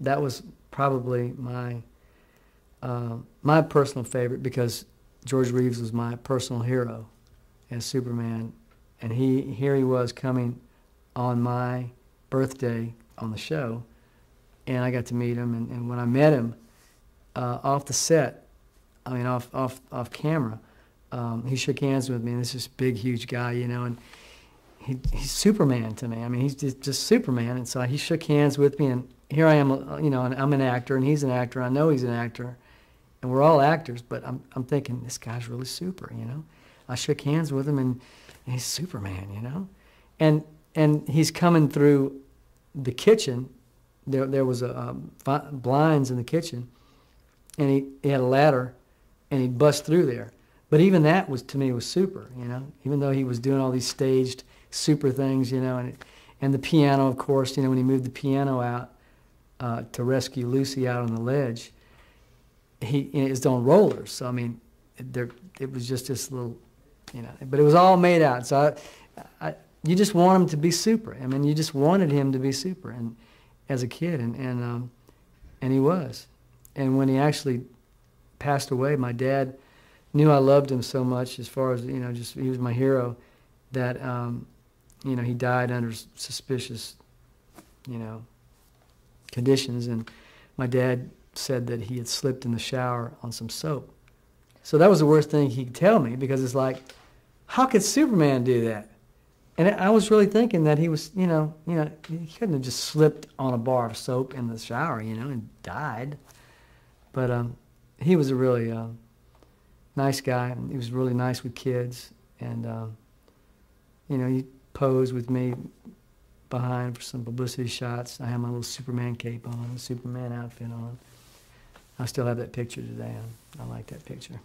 that was probably my uh, my personal favorite because George Reeves was my personal hero as Superman, and he here he was coming on my birthday on the show, and I got to meet him. And, and when I met him uh, off the set, I mean off off off camera, um, he shook hands with me. And this is big, huge guy, you know, and he, he's Superman to me. I mean, he's just, just Superman. And so he shook hands with me, and here I am, uh, you know, and I'm an actor, and he's an actor. I know he's an actor, and we're all actors. But I'm I'm thinking this guy's really super, you know. I shook hands with him, and, and he's Superman, you know, and and he's coming through the kitchen. There there was a um, blinds in the kitchen, and he, he had a ladder, and he bust through there. But even that was to me was super, you know. Even though he was doing all these staged super things, you know, and and the piano, of course, you know, when he moved the piano out uh, to rescue Lucy out on the ledge, he is on rollers. So I mean, there it was just this little, you know, but it was all made out. So I, I, you just want him to be super. I mean, you just wanted him to be super, and as a kid, and and um, and he was. And when he actually passed away, my dad knew I loved him so much. As far as you know, just he was my hero. That um, you know, he died under suspicious, you know, conditions, and my dad said that he had slipped in the shower on some soap. So that was the worst thing he could tell me because it's like, how could Superman do that? And I was really thinking that he was, you know, you know, he couldn't have just slipped on a bar of soap in the shower, you know, and died. But um, he was a really uh, nice guy. He was really nice with kids, and um, you know, he posed with me behind for some publicity shots. I had my little Superman cape on, Superman outfit on. I still have that picture today. I, I like that picture.